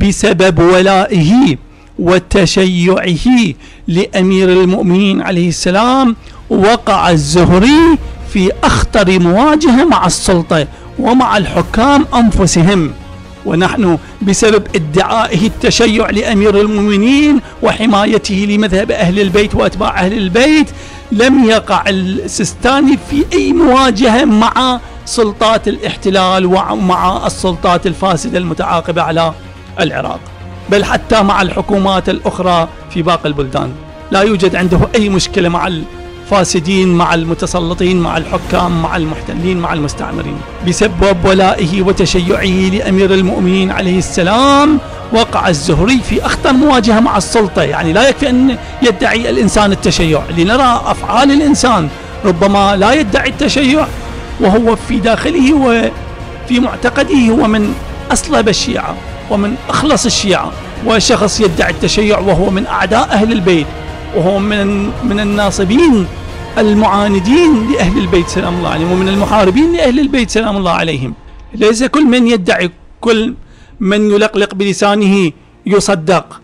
بسبب ولائه وتشيعه لأمير المؤمنين عليه السلام وقع الزهري في أخطر مواجهة مع السلطة ومع الحكام أنفسهم. ونحن بسبب ادعائه التشيع لأمير المؤمنين وحمايته لمذهب أهل البيت وأتباع أهل البيت لم يقع السيستاني في أي مواجهة مع سلطات الاحتلال ومع السلطات الفاسدة المتعاقبة على العراق بل حتى مع الحكومات الأخرى في باقي البلدان. لا يوجد عنده أي مشكلة مع فاسدين مع المتسلطين مع الحكام مع المحتلين مع المستعمرين. بسبب ولائه وتشيعه لأمير المؤمنين عليه السلام وقع الزهري في أخطر مواجهة مع السلطة. يعني لا يكفي أن يدعي الإنسان التشيع لنرى أفعال الإنسان. ربما لا يدعي التشيع وهو في داخله وفي معتقده هو من أصلب الشيعة. ومن أخلص الشيعة وشخص يدعي التشيع وهو من أعداء أهل البيت وهو من من الناصبين المعاندين لأهل البيت سلام الله عليهم ومن المحاربين لأهل البيت سلام الله عليهم. ليس كل من يدعي كل من يلقلق بلسانه يصدق.